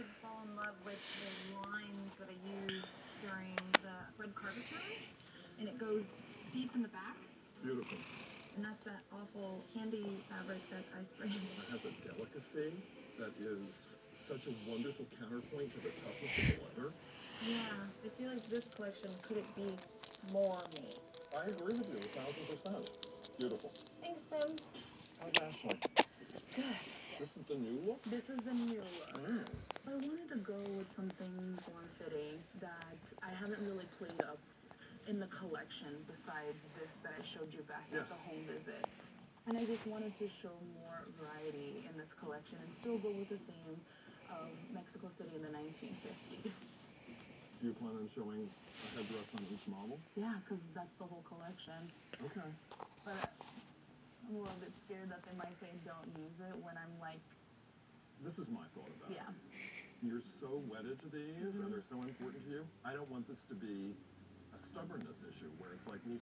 did fall in love with the lines that I used during the red carpet challenge, and it goes deep in the back. Beautiful. And that's that awful candy fabric that I spray. It has a delicacy that is such a wonderful counterpoint to the toughness of the leather. Yeah, I feel like this collection couldn't be more me. I agree with you a thousand percent. Beautiful. Thanks, Tim. How's Ashley? Good. This is the new look? This is the new look. Mm. I wanted to go with something form-fitting that I haven't really played up in the collection besides this that I showed you back Yes. at the home visit. And I just wanted to show more variety in this collection and still go with the theme of Mexico City in the 1950s. Do you plan on showing a headdress on each model? Yeah, because that's the whole collection. Okay. But I'm a little bit scared that they might say don't use it when I'm like, This is my thought about yeah. it. You're so wedded to these Mhm. and they're so important to you. I don't want this to be a stubbornness issue where it's like, well,